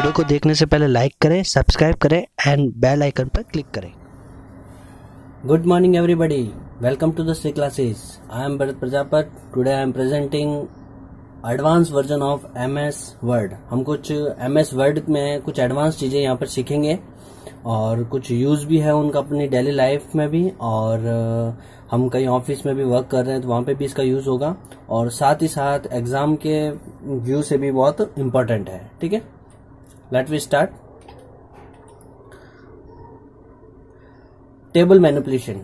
Video को देखने से पहले लाइक करें सब्सक्राइब करें एंड बेल आइकन पर क्लिक करें Good morning, everybody. Welcome to the C I am Bharat Prajapat Prajapat. I am presenting advance version of of MS Word. हम कुछ MS वर्ड में कुछ एडवांस चीज़ें यहाँ पर सीखेंगे और कुछ यूज़ भी है उनका अपनी डेली लाइफ में भी और हम कहीं ऑफ़िस में भी वर्क कर रहे हैं तो वहाँ पे भी इसका यूज़ होगा और साथ ही साथ एग्ज़ाम के व्यू से भी बहुत इम्पोर्टेंट है ठीक है let we start table manipulation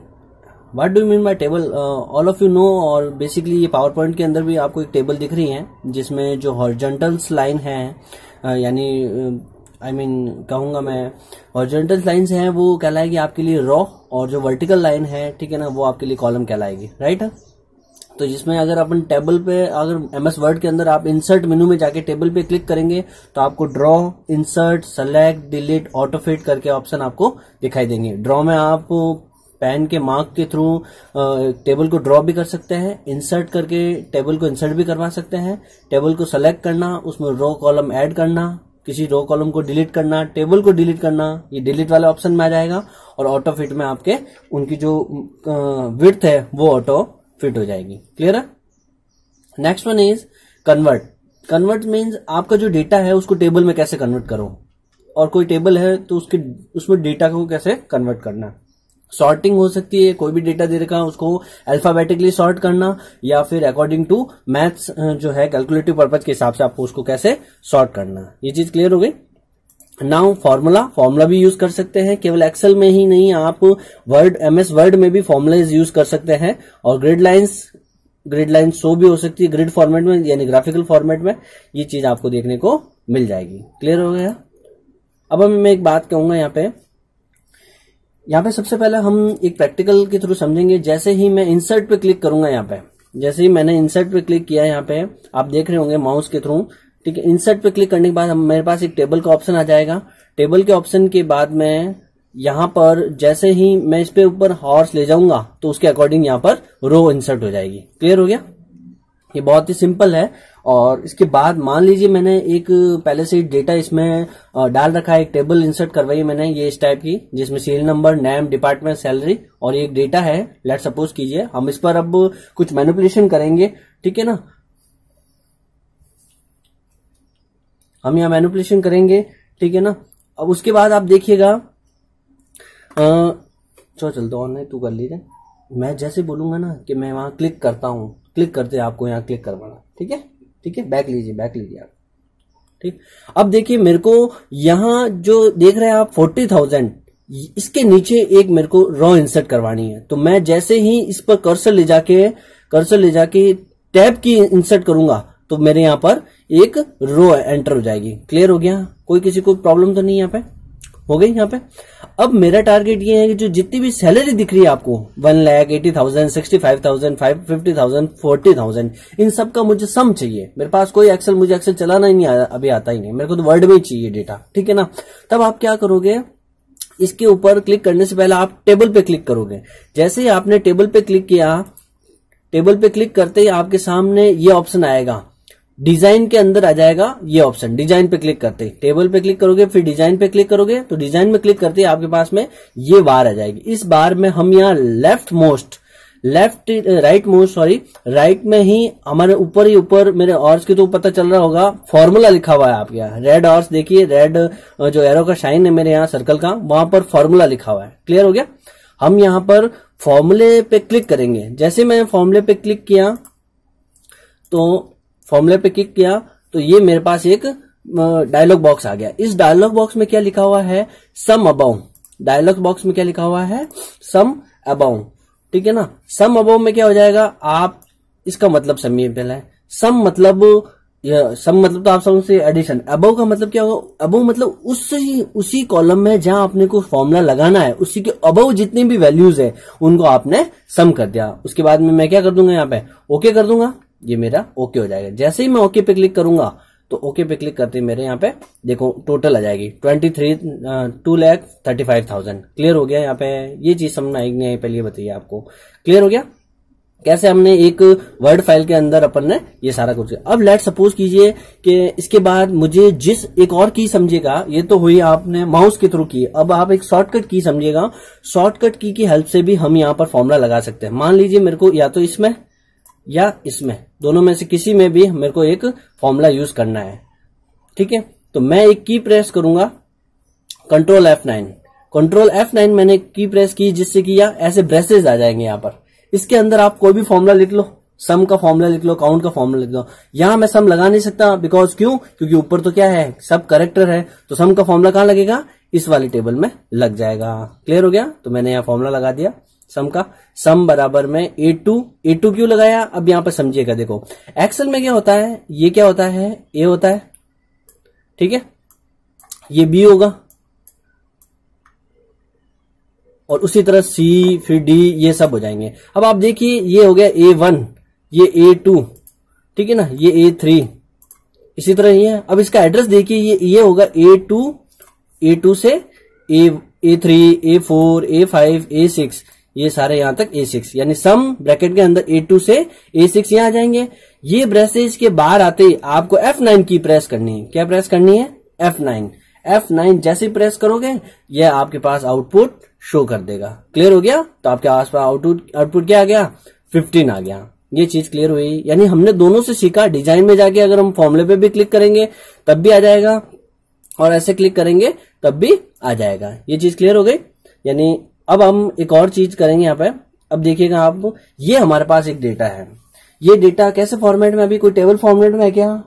what do mean by table all of you know और बेसिकली ये पावर पॉइंट के अंदर भी आपको एक टेबल दिख रही है, जिसमें जो हॉर्जेंटल्स लाइन है यानी आई मीन कहूँगा मैं हॉर्जेंटल लाइन्स हैं, वो कहलाएगी आपके लिए रॉ और जो वर्टिकल लाइन है, ठीक है ना, वो आपके लिए कॉलम कहलाएगी राइट तो जिसमें अगर अपन टेबल पे, अगर एमएस वर्ड के अंदर आप इंसर्ट मेनू में जाके टेबल पे क्लिक करेंगे तो आपको draw insert select delete auto fit करके ऑप्शन आपको दिखाई देंगे। ड्रॉ में आप पेन के मार्क के थ्रू टेबल को ड्रॉ भी कर सकते हैं इंसर्ट करके टेबल को इंसर्ट भी करवा सकते हैं। टेबल को सेलेक्ट करना, उसमें रो कॉलम ऐड करना, किसी रो कॉलम को डिलीट करना टेबल को डिलीट करना, ये डिलीट वाले ऑप्शन में आ जाएगा। और ऑटो फिट में आपके, उनकी जो विड्थ है, वो ऑटो फिट हो जाएगी। क्लियर है? Next one is convert convert means आपका जो डेटा है, उसको टेबल में कैसे कन्वर्ट करो? और कोई टेबल है तो उसके, उसमें डेटा को कैसे कन्वर्ट करना? सॉर्टिंग हो सकती है, कोई भी डेटा दे रखा है उसको अल्फाबेटिकली सॉर्ट करना, या फिर अकॉर्डिंग टू मैथ्स जो है कैलकुलेटिव पर्पज के हिसाब से आपको उसको कैसे सॉर्ट करना। ये चीज़ क्लियर हो गई? नाउ फॉर्मूला फॉर्मूला भी यूज़ कर सकते हैं। केवल एक्सेल में ही नहीं, आप वर्ड एमएस वर्ड में भी फॉर्मुलाज यूज़ कर सकते हैं। और grid lines grid line show भी हो सकती है ग्रिड फॉर्मेट में, यानी ग्राफिकल फॉर्मेट में। ये चीज़ आपको देखने को मिल जाएगी। क्लियर हो गया? अब हम मैं एक बात कहूँगा यहाँ पे। यहाँ पे सबसे पहले हम एक प्रैक्टिकल के थ्रू समझेंगे। जैसे ही मैं इंसर्ट पे क्लिक करूँगा यहाँ पे। जैसे ही मैंने इंसर्ट पे क्लिक किया यहाँ पे, आप देख रहे होंगे माउस के थ्रू ठीक है इंसर्ट पे क्लिक करने के बाद मेरे पास एक टेबल का ऑप्शन आ जाएगा। टेबल के ऑप्शन के बाद में यहाँ पर, जैसे ही मैं इस पे ऊपर हॉर्स ले जाऊँगा तो उसके अकॉर्डिंग यहाँ पर रो इंसर्ट हो जाएगी। क्लियर हो गया? ये बहुत ही सिंपल है। और इसके बाद मान लीजिए मैंने एक, पहले से डेटा इसमें डाल रखा है, एक टेबल इंसर्ट करवाई मैंने ये इस टाइप की, जिसमें serial number name department salary और एक डेटा है। लेट सपोज़ कीजिए, हम इस पर अब कुछ मैनिपुलेशन करेंगे, ठीक है ना? हम यहाँ मैनिपुलेशन करेंगे, ठीक है ना? अब उसके बाद आप देखिएगा चलो दो ऑनलाइन तू कर लीजिए। मैं जैसे बोलूँगा ना कि मैं वहाँ क्लिक करता हूँ क्लिक करते आपको यहाँ क्लिक करवाना, ठीक है? ठीक है? बैक लीजिए बैक लीजिए आप, ठीक? अब देखिए, मेरे को यहाँ जो देख रहे हैं आप फोर्टी थाउज़ेंड इसके नीचे एक मेरे को रॉ इंसर्ट करवानी है। तो मैं जैसे ही इस पर कर्सर ले जाके कर्सर ले जाके टैब की इंसर्ट करूँगा तो मेरे यहाँ पर एक रो एंटर हो जाएगी। क्लियर हो गया? कोई किसी को प्रॉब्लम तो नहीं यहाँ पे? हो गई यहाँ पे? अब मेरा टारगेट ये है कि जो जितनी भी सैलरी दिख रही है आपको one lakh eighty thousand sixty five thousand five fifty thousand forty thousand इन सब का मुझे सम चाहिए। मेरे पास कोई एक्सेल मुझे एक्सेल चलाना ही नहीं आया अभी आता ही नहीं। मेरे को तो वर्ड में ही चाहिए डेटा ठीक है ना? तब आप क्या करोगे? इसके ऊपर क्लिक करने से पहले आप टेबल पे क्लिक करोगे। जैसे ही आपने टेबल पे क्लिक किया टेबल पे क्लिक करते ही आपके सामने ये ऑप्शन आएगा। डिज़ाइन के अंदर आ जाएगा ये ऑप्शन। डिज़ाइन पे क्लिक करते ही। टेबल पे क्लिक करोगे, फिर डिज़ाइन पे क्लिक करोगे तो डिज़ाइन में क्लिक करते ही आपके पास में ये बार आ जाएगी। इस बार में हम यहाँ left most left right most sorry right में ही हमारे ऊपर ही ऊपर मेरे ऑर्स के तो पता चल रहा होगा फॉर्मूला लिखा हुआ है आपके यहाँ। रेड ऑर्स देखिए रेड जो एरो का शाइन है मेरे यहाँ सर्कल का, वहाँ पर फॉर्मूला लिखा हुआ है। क्लियर हो गया? हम यहाँ पर फॉर्मूले पे क्लिक करेंगे। जैसे मैंने फॉर्मूले पे क्लिक किया तो फॉर्मूले पे क्लिक किया तो ये मेरे पास एक डायलॉग बॉक्स आ गया। इस डायलॉग बॉक्स में क्या लिखा हुआ है? सम अबाउ डायलॉग बॉक्स में क्या लिखा हुआ है? सम अबाउ ठीक है ना? सम अबाउ में क्या हो जाएगा? आप, इसका मतलब समझिए पहले सम मतलब सम मतलब तो आप समझते एडिशन अबव का मतलब क्या होगा? अबव मतलब उसी उसी कॉलम में जहाँ आपने को फॉर्मूला लगाना है, उसी के अबव जितनी भी वैल्यूज़ है, उनको आपने सम कर दिया। उसके बाद में मैं क्या कर दूँगा यहाँ पे? ओके कर दूँगा। ये मेरा ओके हो जाएगा। जैसे ही मैं ओके पे क्लिक करूँगा तो ओके पे क्लिक करते मेरे यहाँ पे देखो टोटल आ जाएगी। Twenty three two lakh thirty five thousand clear हो गया यहाँ पे? ये चीज़ समझ आई नहीं आई पहले बताइए आपको। क्लियर हो गया? कैसे हमने एक वर्ड फ़ाइल के अंदर अपन ने ये सारा कुछ अब लेट सपोज़ कीजिए कि इसके बाद मुझे जिस एक और की समझेगा, ये तो हुई आपने माउस के थ्रू की। अब आप एक शॉर्टकट की समझिएगा शॉर्टकट की की हेल्प से भी हम यहाँ पर फॉर्मूला लगा सकते हैं। मान लीजिए मेरे को या तो इसमें या इसमें, दोनों में से किसी में भी मेरे को एक फॉर्मूला यूज़ करना है। ठीक है? तो मैं एक की प्रेस करूँगा। Control F nine control F nine मैंने की प्रेस की जिससे कि या ऐसे ब्रेसेज आ जाएँगे यहाँ पर। इसके अंदर आप कोई भी फॉर्मूला लिख लो। सम का फॉर्मूला लिख लो काउंट का फॉर्मूला लिख लो। यहाँ मैं सम लगा नहीं सकता बिकॉज़ क्यों? क्योंकि ऊपर तो क्या है? सब करेक्टर है। तो सम का फॉर्मूला कहाँ लगेगा? इस वाली टेबल में लग जाएगा। क्लियर हो गया? तो मैंने यहाँ फॉर्मूला लगा दिया। सम का, सम बराबर में ए टू ए टू क्यों लगाया? अब यहाँ पर समझिएगा, देखो। एक्सल में क्या होता है? ये क्या होता है? ए होता है। ठीक है? ये बी होगा। और उसी तरह सी फिर डी ये सब हो जाएँगे। अब आप देखिए, ये हो गया ए वन, ये ए टू, ठीक है ना? ये ए थ्री, इसी तरह ये है। अब इसका एड्रेस देखिए, ये ये होगा ए टू ए टू से A A three A four A five A six. ये सारे यहाँ तक ए सिक्स यानी सम ब्रैकेट के अंदर ए टू से ए सिक्स यहाँ आ जाएँगे। ये ब्रेसेज के बाहर आते ही आपको एफ़ नाइन की प्रेस करनी है। क्या प्रेस करनी है? एफ़ नाइन एफ़ नाइन जैसे प्रेस करोगे, यह आपके पास आउटपुट शो कर देगा। क्लियर हो गया? तो आपके आसपास आउटपुट आउटपुट क्या आ गया? फिफ्टीन आ गया। ये चीज़ क्लियर हुई। यानी हमने दोनों से सीखा। डिज़ाइन में जाके अगर हम फॉर्मुले पे भी क्लिक करेंगे, तब भी आ जाएगा। और ऐसे क्लिक करेंगे, तब भी आ जाएगा। ये चीज़ क्लियर हो गई? यानी अब हम एक और चीज़ करेंगे यहाँ पे। अब देखिएगा आप, ये हमारे पास एक डेटा है। ये डेटा कैसे फॉर्मेट में, अभी कोई टेबल फॉर्मेट में है क्या?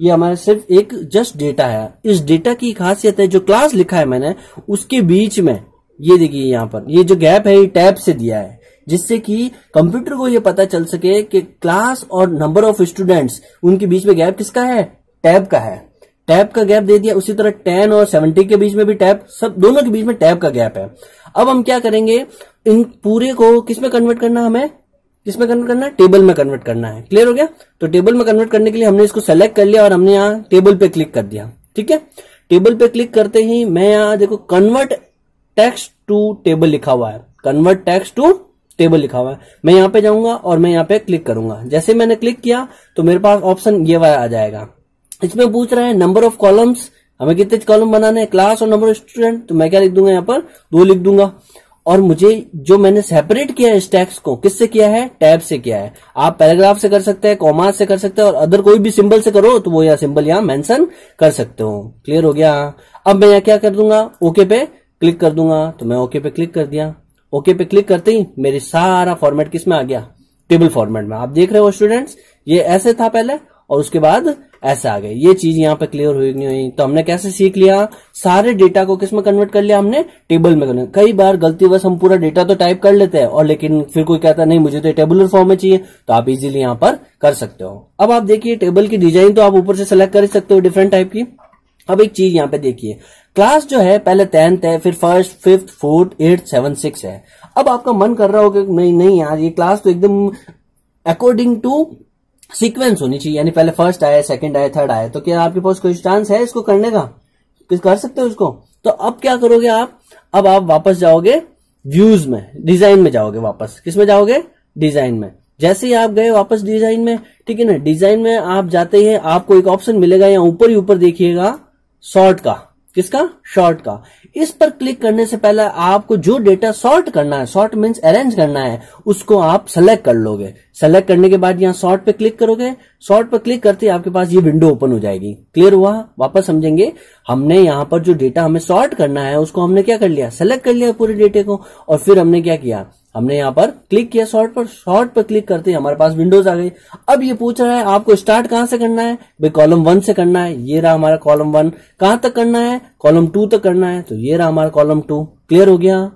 ये हमारा सिर्फ़ एक जस्ट डेटा है। इस डेटा की खासियत है, जो क्लास लिखा है मैंने, उसके बीच में, ये देखिए यहाँ पर, ये जो गैप है, ये टैब से दिया है, जिससे कि कंप्यूटर को ये पता चल सके कि क्लास और नंबर ऑफ़ स्टूडेंट्स उनके बीच में गैप किसका है? टैब का है। टैब का गैप दे दिया, उसी तरह टेन और सेवेंटी के बीच में भी टैप सब दोनों के बीच में टैप का गैप है। अब हम क्या करेंगे? इन पूरे को किसमें कन्वर्ट करना हमें? किसमें कन्वर्ट करना है? टेबल में कन्वर्ट करना है। क्लियर हो गया? तो टेबल में कन्वर्ट करने के लिए हमने इसको सेलेक्ट कर लिया और हमने यहाँ टेबल पे क्लिक कर दिया। ठीक है? टेबल पे क्लिक करते ही मैं यहाँ देखो कन्वर्ट टेक्स्ट टू टेबल लिखा हुआ है। कन्वर्ट टेक्स्ट टू टेबल लिखा हुआ है। मैं यहाँ पे जाऊँगा और मैं यहाँ पे क्लिक करूँगा। जैसे मैंने क्लिक किया तो मेरे पास ऑप्शन ये वाला आ जाएगा। इसमें पूछ रहा है नंबर ऑफ़ कॉलम्स हमें कितने कॉलम बनाने हैं क्लास और नंबर ऑफ़ स्टूडेंट तो मैं क्या लिख दूँगा यहाँ पर? दो लिख दूँगा। और मुझे जो मैंने सेपरेट किया है इस टेक्स्ट को, किससे किया है? टैब से किया है। आप पैराग्राफ से कर सकते हैं कॉमास से कर सकते हैं, और अदर कोई भी सिंबल से करो तो वो यहाँ सिंबल यहाँ मेंशन कर सकते हो। क्लियर हो गया? अब मैं यहाँ क्या कर दूँगा? ओके पे क्लिक कर दूँगा। तो मैं ओके पे क्लिक कर दिया। ओके पे क्लिक करते ही मेरे सारा फॉर्मेट किसमें आ गया? टेबल फॉर्मेट में। आप देख रहे हो स्टूडेंट्स ये ऐसे था पहले, और उसके बाद ऐसे आ गए ये चीज़ यहाँ पे क्लियर हुई नहीं हुई। तो हमने कैसे सीख लिया? सारे डेटा को किसमें कन्वर्ट कर लिया हमने? टेबल में कन्वर्ट कई बार गलती बस हम पूरा डेटा तो टाइप कर लेते हैं और लेकिन फिर कोई कहता नहीं, मुझे तो टेबुलर फॉर्म में चाहिए। तो आप इजीली यहाँ पर कर सकते हो। अब आप देखिए टेबल की डिज़ाइन तो आप ऊपर से सेलेक्ट कर सकते हो डिफरेंट टाइप की। अब एक चीज़ यहाँ पे देखिए। क्लास जो है, पहले टेंथ है, फिर first fifth fourth eighth seven six है। अब आपका मन कर रहा होगा नहीं नहीं यार, ये क्लास तो एकदम अकॉर्डिंग टू सीक्वेंस होनी चाहिए, यानी पहले फ़र्स्ट आया सेकंड आया थर्ड आया तो क्या आपके पास कोई चांस है इसको करने का? कर सकते हो इसको तो अब क्या करोगे आप? अब आप वापस जाओगे व्यूज़ में डिज़ाइन में जाओगे वापस। किसमें जाओगे? डिज़ाइन में। जैसे ही आप गए वापस डिज़ाइन में, ठीक है ना? डिज़ाइन में आप जाते ही आपको एक ऑप्शन मिलेगा या ऊपर ही ऊपर देखिएगा शॉर्ट का। किसका? शॉर्ट का। इस पर क्लिक करने से पहले आपको जो डेटा सॉर्ट करना है सॉर्ट मीन्स अरेंज करना है, उसको आप सेलेक्ट कर लोगे। सेलेक्ट करने के बाद यहाँ सॉर्ट पे क्लिक करोगे। सॉर्ट पे क्लिक करते ही आपके पास ये विंडो ओपन हो जाएगी। क्लियर हुआ? वापस समझेंगे। हमने यहाँ पर जो डेटा हमें सॉर्ट करना है, उसको हमने क्या कर लिया? सेलेक्ट कर लिया पूरे डेटे को और फिर हमने क्या किया? हमने यहाँ पर क्लिक किया शॉर्ट पर शॉर्ट पर क्लिक करते ही हमारे पास विंडोज़ आ गई। अब ये पूछ रहा है, आपको स्टार्ट कहाँ से करना है? भाई कॉलम वन से करना है, ये रहा हमारा कॉलम वन कहाँ तक करना है? कॉलम टू तक करना है तो ये रहा हमारा कॉलम टू क्लियर हो गया?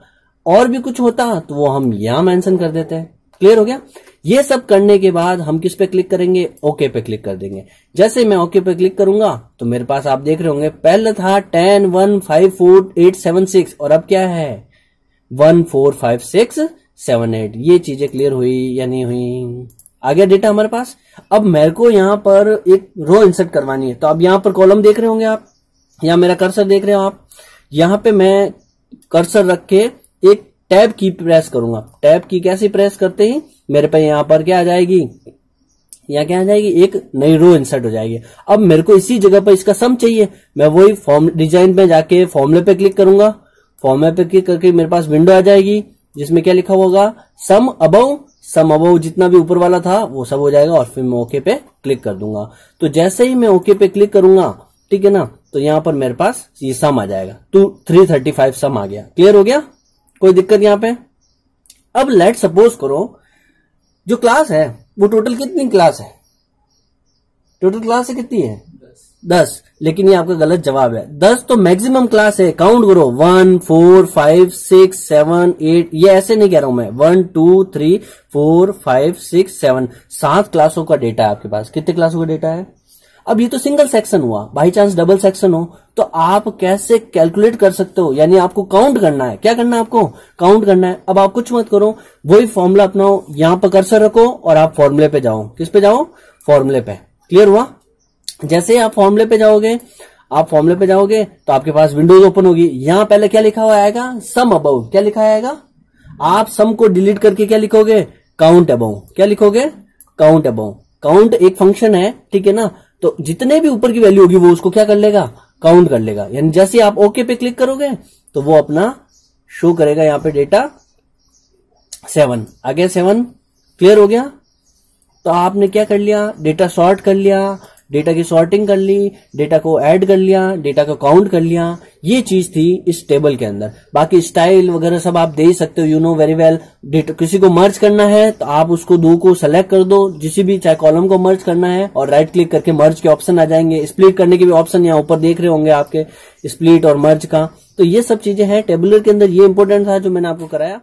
और भी कुछ होता तो वो हम यहाँ मेंशन कर देते हैं। क्लियर हो गया? ये सब करने के बाद हम किस पे क्लिक करेंगे? ओके पे क्लिक कर देंगे। जैसे मैं ओके पे क्लिक करूँगा तो मेरे पास आप देख रहे होंगे, पहले था ten one five four eight seven six और अब क्या है? One four five six seven eight. ये चीज़ें क्लियर हुई या नहीं हुई? आ गया डेटा हमारे पास। अब मेरे को यहाँ पर एक रो इंसर्ट करवानी है। तो अब यहाँ पर कॉलम देख रहे होंगे आप। यहाँ मेरा कर्सर देख रहे हो आप। यहाँ पे मैं कर्सर रख के एक टैब की प्रेस करूँगा। टैब की कैसे प्रेस करते ही? मेरे पे यहाँ पर क्या आ जाएगी? यहाँ क्या आ जाएगी? एक नई रो इंसर्ट हो जाएगी। अब मेरे को इसी जगह पर इसका सम चाहिए। मैं वही फॉर्म डिज़ाइन पे जाके फॉर्मुले पे क्लिक करूँगा। फॉर्मुले पे क्लिक करके मेरे पास विंडो आ जाएगी। जिसमें क्या लिखा होगा? सम अबव सम अबव जितना भी ऊपर वाला था, वो सब हो जाएगा और फिर मैं ओके पे क्लिक कर दूँगा। तो जैसे ही मैं ओके पे क्लिक करूँगा, ठीक है ना? तो यहाँ पर मेरे पास ये सम आ जाएगा। Two three thirty five sum आ गया। क्लियर हो गया? कोई दिक्कत यहाँ पे? अब लेट सपोज़ करो, जो क्लास है, वो टोटल कितनी क्लास है? टोटल क्लास है कितनी है? दस। लेकिन ये आपका गलत जवाब है। दस तो मैक्सिमम क्लास है। काउंट करो। One four five six seven eight ये ऐसे नहीं कह रहा हूँ मैं। One two three four five six seven सात क्लासों का डेटा है आपके पास। कितने क्लासों का डेटा है? अब ये तो सिंगल सेक्शन हुआ। बाई चांस डबल सेक्शन हो। तो आप कैसे कैलकुलेट कर सकते हो? यानी आपको काउंट करना है। क्या करना है आपको? काउंट करना है। अब आप कुछ मत करो। वही फॉर्मूला अपनाओ। यहाँ पर कर्सर रखो और आप फॉर्मूले पे जाओ। किस पे जाओ? फॉर्मूले पे। क्लियर हुआ? जैसे आप फॉर्मूले पे जाओगे, आप फॉर्मूले पे जाओगे तो आपके पास विंडोज़ ओपन होगी। यहाँ पहले क्या लिखा हुआ आएगा? सम अबाउ क्या लिखा आएगा? आप सम को डिलीट करके क्या लिखोगे? काउंट अबाउ क्या लिखोगे? काउंट अबाउ काउंट एक फ़ंक्शन है, ठीक है ना? तो जितने भी ऊपर की वैल्यू होगी, वो उसको क्या कर लेगा? काउंट कर लेगा। यानी जैसे आप ओके पे क्लिक करोगे तो वो अपना शो करेगा यहाँ पे डेटा सेवन आगे सेवन क्लियर हो गया? तो आपने क्या कर लिया? डेटा सॉर्ट कर लिया। डेटा की सॉर्टिंग कर ली, डेटा को ऐड कर लिया, डेटा को काउंट कर लिया, ये चीज़ थी इस टेबल के अंदर। बाकी स्टाइल वगैरह सब आप दे सकते हो यू नो वेरी वेल किसी को मर्ज करना है तो आप उसको दो को सेलेक्ट कर दो, जिस भी, चाहे कॉलम को मर्ज करना है, और राइट क्लिक करके मर्ज के ऑप्शन आ जाएँगे। स्प्लिट करने के भी ऑप्शन यहाँ ऊपर देख रहे होंगे आपके स्प्लिट और मर्ज का। तो ये सब चीज़ें हैं टेबुलर के अंदर ये इंपॉर्टेंट था जो मैंने आपको कराया।